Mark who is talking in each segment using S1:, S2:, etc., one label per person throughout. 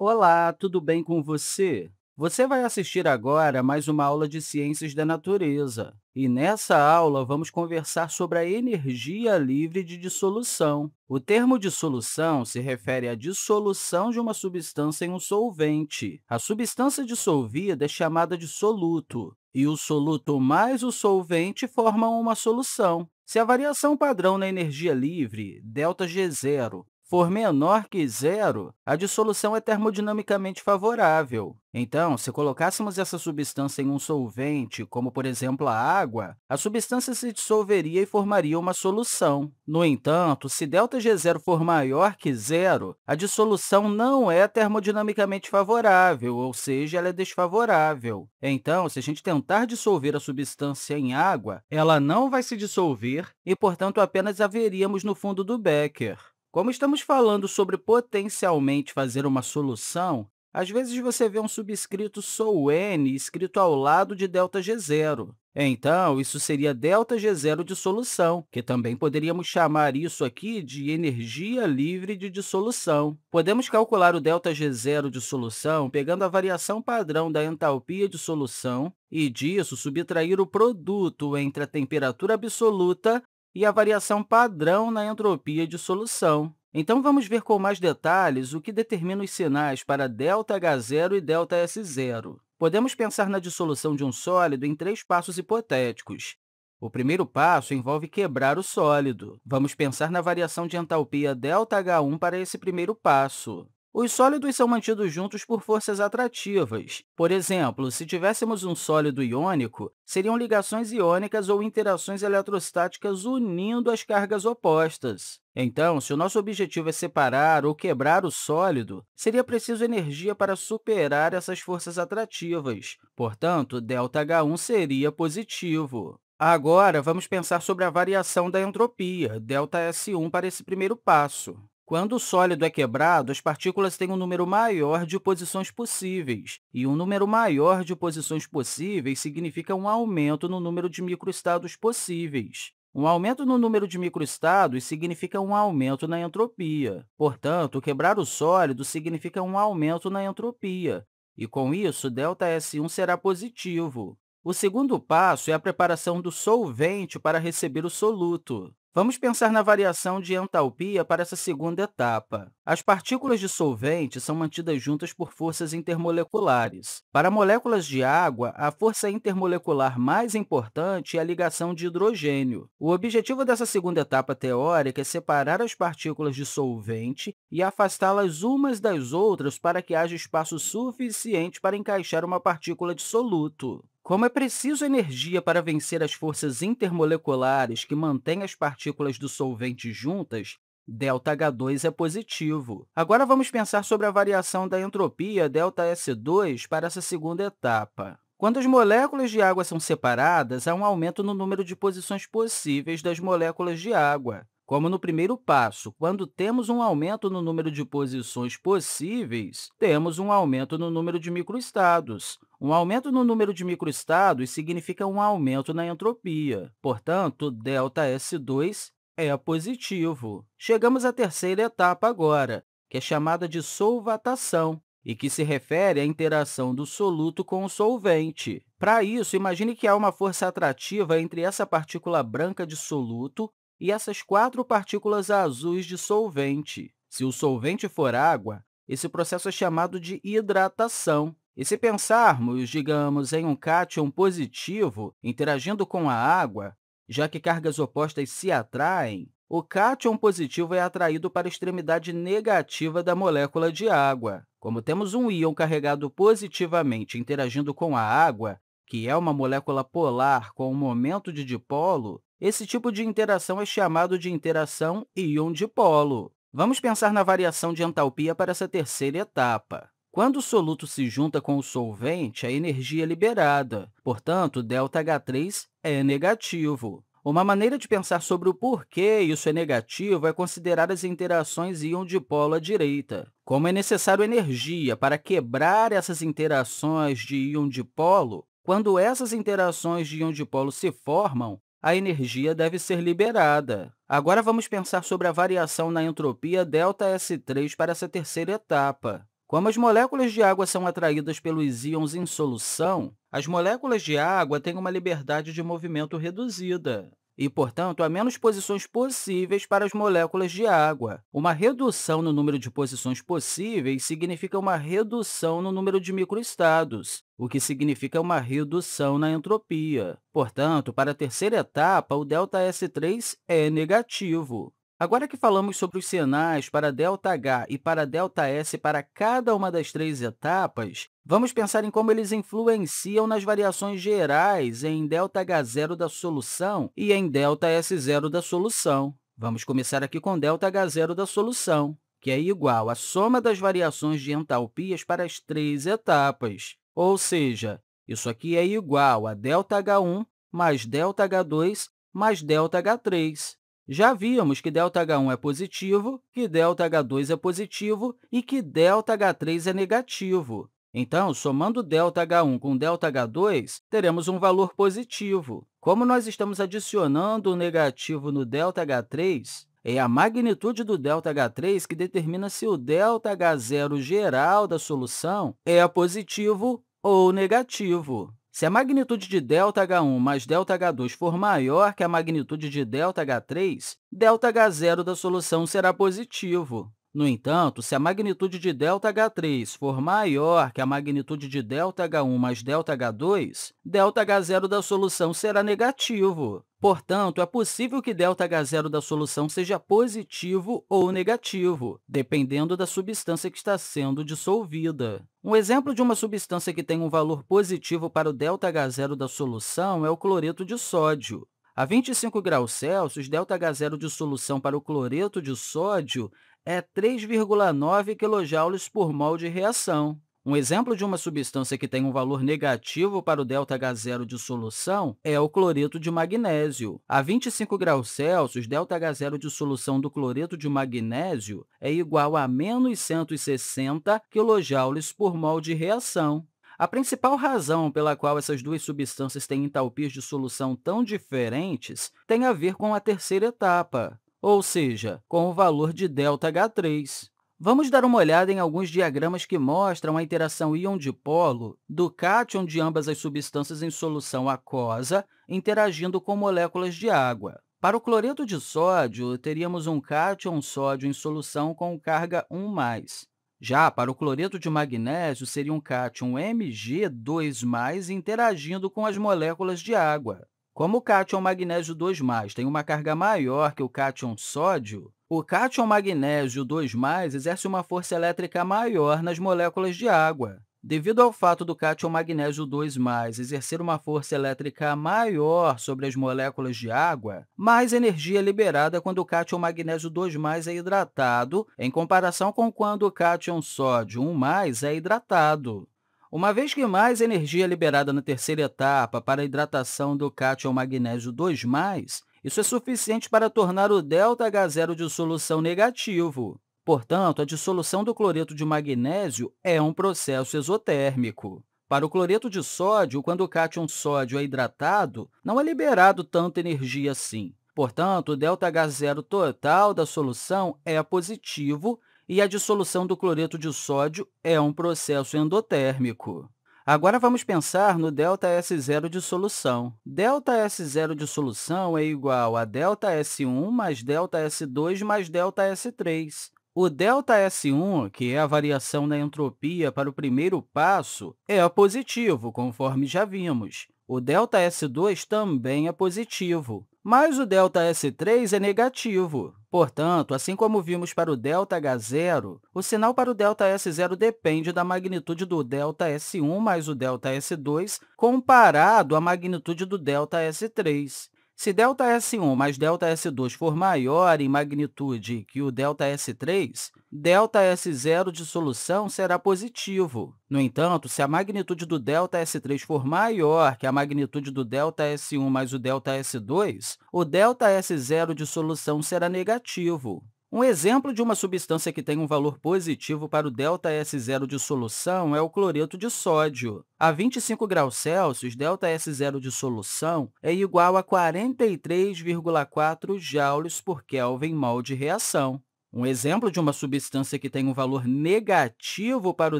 S1: Olá, tudo bem com você? Você vai assistir agora mais uma aula de Ciências da Natureza. E nessa aula, vamos conversar sobre a energia livre de dissolução. O termo dissolução se refere à dissolução de uma substância em um solvente. A substância dissolvida é chamada de soluto, e o soluto mais o solvente formam uma solução. Se a variação padrão na energia livre, ΔG0, for menor que zero, a dissolução é termodinamicamente favorável. Então, se colocássemos essa substância em um solvente, como, por exemplo, a água, a substância se dissolveria e formaria uma solução. No entanto, se ΔG0 for maior que zero, a dissolução não é termodinamicamente favorável, ou seja, ela é desfavorável. Então, se a gente tentar dissolver a substância em água, ela não vai se dissolver e, portanto, apenas haveríamos no fundo do Becker. Como estamos falando sobre potencialmente fazer uma solução, às vezes você vê um subscrito SON escrito ao lado de ΔG0. Então, isso seria ΔG0 de solução, que também poderíamos chamar isso aqui de energia livre de dissolução. Podemos calcular o ΔG0 de solução pegando a variação padrão da entalpia de solução e, disso, subtrair o produto entre a temperatura absoluta e a variação padrão na entropia de solução. Então, vamos ver com mais detalhes o que determina os sinais para ΔH0 e ΔS0. Podemos pensar na dissolução de um sólido em três passos hipotéticos. O primeiro passo envolve quebrar o sólido. Vamos pensar na variação de entalpia ΔH1 para esse primeiro passo. Os sólidos são mantidos juntos por forças atrativas. Por exemplo, se tivéssemos um sólido iônico, seriam ligações iônicas ou interações eletrostáticas unindo as cargas opostas. Então, se o nosso objetivo é separar ou quebrar o sólido, seria preciso energia para superar essas forças atrativas. Portanto, ΔH1 seria positivo. Agora, vamos pensar sobre a variação da entropia, ΔS1, para esse primeiro passo. Quando o sólido é quebrado, as partículas têm um número maior de posições possíveis, e um número maior de posições possíveis significa um aumento no número de microestados possíveis. Um aumento no número de microestados significa um aumento na entropia. Portanto, quebrar o sólido significa um aumento na entropia, e, com isso, ΔS1 será positivo. O segundo passo é a preparação do solvente para receber o soluto. Vamos pensar na variação de entalpia para essa segunda etapa. As partículas de solvente são mantidas juntas por forças intermoleculares. Para moléculas de água, a força intermolecular mais importante é a ligação de hidrogênio. O objetivo dessa segunda etapa teórica é separar as partículas de solvente e afastá-las umas das outras para que haja espaço suficiente para encaixar uma partícula de soluto. Como é preciso energia para vencer as forças intermoleculares que mantêm as partículas do solvente juntas, ΔH2 é positivo. Agora, vamos pensar sobre a variação da entropia ΔS2 para essa segunda etapa. Quando as moléculas de água são separadas, há um aumento no número de posições possíveis das moléculas de água. Como no primeiro passo, quando temos um aumento no número de posições possíveis, temos um aumento no número de microestados. Um aumento no número de microestados significa um aumento na entropia. Portanto, ΔS2 é positivo. Chegamos à terceira etapa agora, que é chamada de solvatação, e que se refere à interação do soluto com o solvente. Para isso, imagine que há uma força atrativa entre essa partícula branca de soluto e essas quatro partículas azuis de solvente. Se o solvente for água, esse processo é chamado de hidratação. E se pensarmos, digamos, em um cátion positivo interagindo com a água, já que cargas opostas se atraem, o cátion positivo é atraído para a extremidade negativa da molécula de água. Como temos um íon carregado positivamente interagindo com a água, que é uma molécula polar com um momento de dipolo, esse tipo de interação é chamado de interação íon-dipolo. Vamos pensar na variação de entalpia para essa terceira etapa. Quando o soluto se junta com o solvente, a energia é liberada. Portanto, ΔH3 é negativo. Uma maneira de pensar sobre o porquê isso é negativo é considerar as interações íon-dipolo à direita. Como é necessário energia para quebrar essas interações de íon-dipolo, quando essas interações de íon-dipolo se formam, a energia deve ser liberada. Agora, vamos pensar sobre a variação na entropia ΔS3 para essa terceira etapa. Como as moléculas de água são atraídas pelos íons em solução, as moléculas de água têm uma liberdade de movimento reduzida e, portanto, há menos posições possíveis para as moléculas de água. Uma redução no número de posições possíveis significa uma redução no número de microestados, o que significa uma redução na entropia. Portanto, para a terceira etapa, o ΔS3 é negativo. Agora que falamos sobre os sinais para ΔH e para ΔS para cada uma das três etapas, vamos pensar em como eles influenciam nas variações gerais em ΔH0 da solução e em ΔS0 da solução. Vamos começar aqui com ΔH0 da solução, que é igual à soma das variações de entalpias para as três etapas. Ou seja, isso aqui é igual a ΔH1 mais ΔH2 mais ΔH3. Já vimos que ΔH1 é positivo, que ΔH2 é positivo e que ΔH3 é negativo. Então, somando ΔH1 com ΔH2, teremos um valor positivo. Como nós estamos adicionando o negativo no ΔH3, é a magnitude do ΔH3 que determina se o ΔH0 geral da solução é positivo ou negativo. Se a magnitude de ΔH1 mais ΔH2 for maior que a magnitude de ΔH3, ΔH0 da solução será positivo. No entanto, se a magnitude de ΔH3 for maior que a magnitude de ΔH1 mais ΔH2, ΔH0 da solução será negativo. Portanto, é possível que ΔH0 da solução seja positivo ou negativo, dependendo da substância que está sendo dissolvida. Um exemplo de uma substância que tem um valor positivo para o ΔH0 da solução é o cloreto de sódio. A 25 graus Celsius, ΔH0 de solução para o cloreto de sódio é 3,9 kJ por mol de reação. Um exemplo de uma substância que tem um valor negativo para o ΔH0 de solução é o cloreto de magnésio. A 25 graus Celsius, ΔH0 de solução do cloreto de magnésio é igual a menos 160 kJ por mol de reação. A principal razão pela qual essas duas substâncias têm entalpias de solução tão diferentes tem a ver com a terceira etapa ou seja, com o valor de ΔH3. Vamos dar uma olhada em alguns diagramas que mostram a interação íon-dipolo do cátion de ambas as substâncias em solução aquosa interagindo com moléculas de água. Para o cloreto de sódio, teríamos um cátion sódio em solução com carga 1+. Já para o cloreto de magnésio, seria um cátion Mg2+, interagindo com as moléculas de água. Como o cátion magnésio 2+, tem uma carga maior que o cátion sódio, o cátion magnésio 2+, exerce uma força elétrica maior nas moléculas de água. Devido ao fato do cátion magnésio 2+, exercer uma força elétrica maior sobre as moléculas de água, mais energia é liberada quando o cátion magnésio 2+, é hidratado, em comparação com quando o cátion sódio 1+, é hidratado. Uma vez que mais energia é liberada na terceira etapa para a hidratação do cátion magnésio 2+, isso é suficiente para tornar o ΔH0 de solução negativo. Portanto, a dissolução do cloreto de magnésio é um processo exotérmico. Para o cloreto de sódio, quando o cátion sódio é hidratado, não é liberado tanta energia assim. Portanto, o ΔH0 total da solução é positivo e a dissolução do cloreto de sódio é um processo endotérmico. Agora, vamos pensar no ΔS0 de solução. ΔS0 de solução é igual a ΔS1 mais ΔS2 mais ΔS3. O ΔS1, que é a variação na entropia para o primeiro passo, é positivo, conforme já vimos. O ΔS2 também é positivo, mas o ΔS3 é negativo. Portanto, assim como vimos para o ΔH0, o sinal para o ΔS0 depende da magnitude do ΔS1 mais o ΔS2 comparado à magnitude do ΔS3. Se ΔS1 mais ΔS2 for maior em magnitude que o ΔS3, ΔS0 de solução será positivo. No entanto, se a magnitude do ΔS3 for maior que a magnitude do ΔS1 mais o ΔS2, o ΔS0 de solução será negativo. Um exemplo de uma substância que tem um valor positivo para o ΔS0 de solução é o cloreto de sódio. A 25 graus Celsius, ΔS0 de solução é igual a 43,4 joules por Kelvin mol de reação. Um exemplo de uma substância que tem um valor negativo para o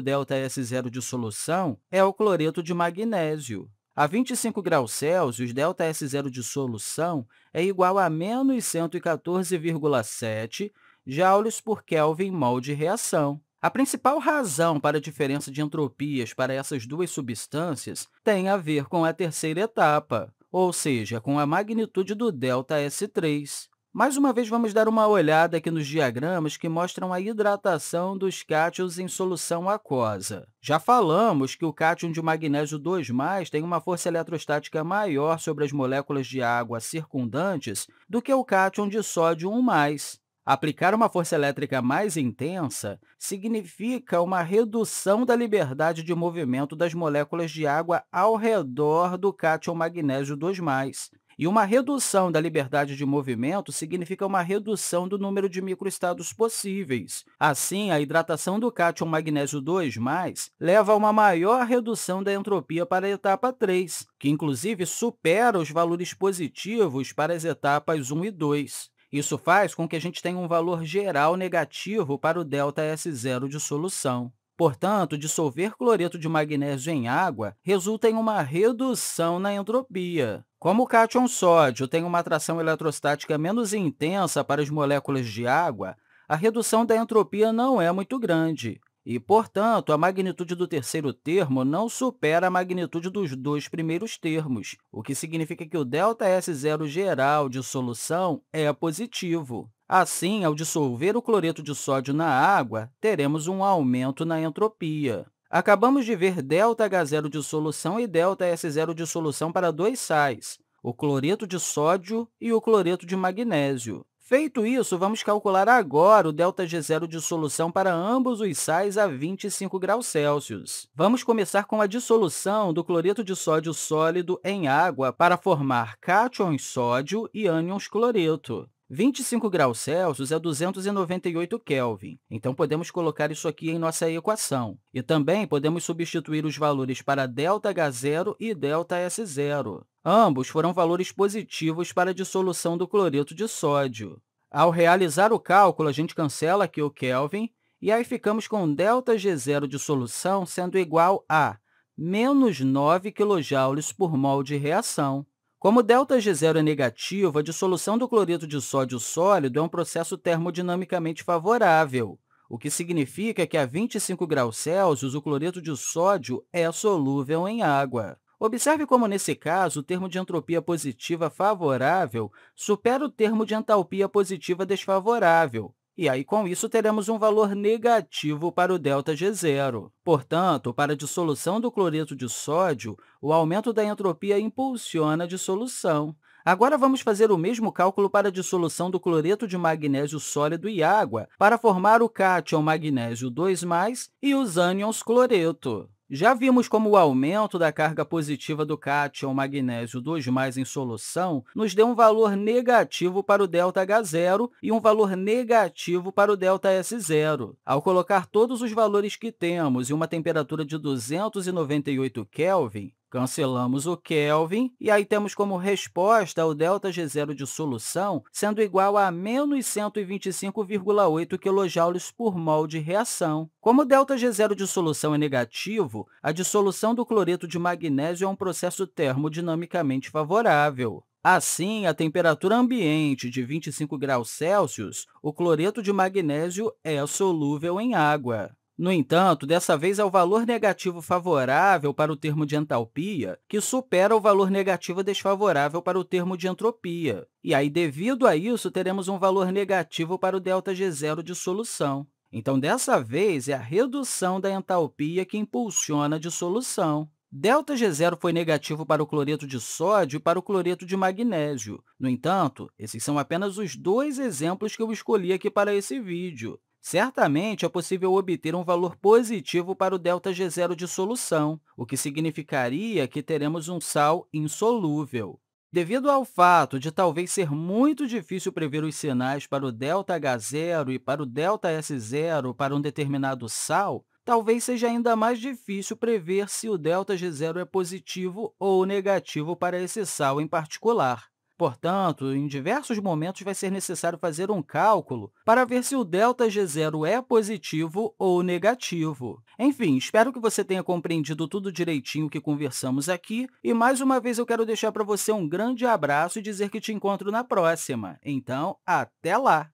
S1: ΔS0 de solução é o cloreto de magnésio. A 25 graus Celsius, ΔS0 de solução é igual a menos 114,7 joules por Kelvin mol de reação. A principal razão para a diferença de entropias para essas duas substâncias tem a ver com a terceira etapa, ou seja, com a magnitude do ΔS3. Mais uma vez, vamos dar uma olhada aqui nos diagramas que mostram a hidratação dos cátions em solução aquosa. Já falamos que o cátion de magnésio 2+, tem uma força eletrostática maior sobre as moléculas de água circundantes do que o cátion de sódio 1+. Aplicar uma força elétrica mais intensa significa uma redução da liberdade de movimento das moléculas de água ao redor do cátion magnésio 2+. E uma redução da liberdade de movimento significa uma redução do número de microestados possíveis. Assim, a hidratação do cátion magnésio 2+, leva a uma maior redução da entropia para a etapa 3, que inclusive supera os valores positivos para as etapas 1 e 2. Isso faz com que a gente tenha um valor geral negativo para o ΔS0 de solução. Portanto, dissolver cloreto de magnésio em água resulta em uma redução na entropia. Como o cátion sódio tem uma atração eletrostática menos intensa para as moléculas de água, a redução da entropia não é muito grande E, portanto, a magnitude do terceiro termo não supera a magnitude dos dois primeiros termos, o que significa que o ΔS0 geral de solução é positivo. Assim, ao dissolver o cloreto de sódio na água, teremos um aumento na entropia. Acabamos de ver ΔH0 de solução e ΔS0 de solução para dois sais, o cloreto de sódio e o cloreto de magnésio. Feito isso, vamos calcular agora o ΔG0 de solução para ambos os sais a 25 graus Celsius. Vamos começar com a dissolução do cloreto de sódio sólido em água para formar cátions sódio e ânions cloreto. 25 graus Celsius é 298 Kelvin, então podemos colocar isso aqui em nossa equação. E também podemos substituir os valores para ΔH0 e ΔS0. Ambos foram valores positivos para a dissolução do cloreto de sódio. Ao realizar o cálculo, a gente cancela aqui o Kelvin, e aí ficamos com ΔG0 de solução sendo igual a menos 9 kJ por mol de reação. Como ΔG0 é negativo, a dissolução do cloreto de sódio sólido é um processo termodinamicamente favorável, o que significa que a 25 graus Celsius o cloreto de sódio é solúvel em água. Observe como, nesse caso, o termo de entropia positiva favorável supera o termo de entalpia positiva desfavorável, e aí, com isso, teremos um valor negativo para o ΔG0. Portanto, para a dissolução do cloreto de sódio, o aumento da entropia impulsiona a dissolução. Agora, vamos fazer o mesmo cálculo para a dissolução do cloreto de magnésio sólido e água para formar o cátion magnésio 2+, e os ânions cloreto. Já vimos como o aumento da carga positiva do cátion magnésio 2+, em solução nos deu um valor negativo para o ΔH0 e um valor negativo para o ΔS0. Ao colocar todos os valores que temos em uma temperatura de 298 Kelvin, Cancelamos o Kelvin, e aí temos como resposta o ΔG0 de solução sendo igual a menos 125,8 kJ por mol de reação. Como o ΔG0 de solução é negativo, a dissolução do cloreto de magnésio é um processo termodinamicamente favorável. Assim, a temperatura ambiente de 25 graus Celsius, o cloreto de magnésio é solúvel em água. No entanto, dessa vez é o valor negativo favorável para o termo de entalpia que supera o valor negativo desfavorável para o termo de entropia. E aí, devido a isso, teremos um valor negativo para o ΔG0 de solução. Então, dessa vez, é a redução da entalpia que impulsiona a dissolução. ΔG0 foi negativo para o cloreto de sódio e para o cloreto de magnésio. No entanto, esses são apenas os dois exemplos que eu escolhi aqui para esse vídeo. Certamente é possível obter um valor positivo para o ΔG0 de solução, o que significaria que teremos um sal insolúvel. Devido ao fato de talvez ser muito difícil prever os sinais para o ΔH0 e para o ΔS0 para um determinado sal, talvez seja ainda mais difícil prever se o ΔG0 é positivo ou negativo para esse sal em particular. Portanto, em diversos momentos vai ser necessário fazer um cálculo para ver se o ΔG0 é positivo ou negativo. Enfim, espero que você tenha compreendido tudo direitinho que conversamos aqui e, mais uma vez, eu quero deixar para você um grande abraço e dizer que te encontro na próxima. Então, até lá!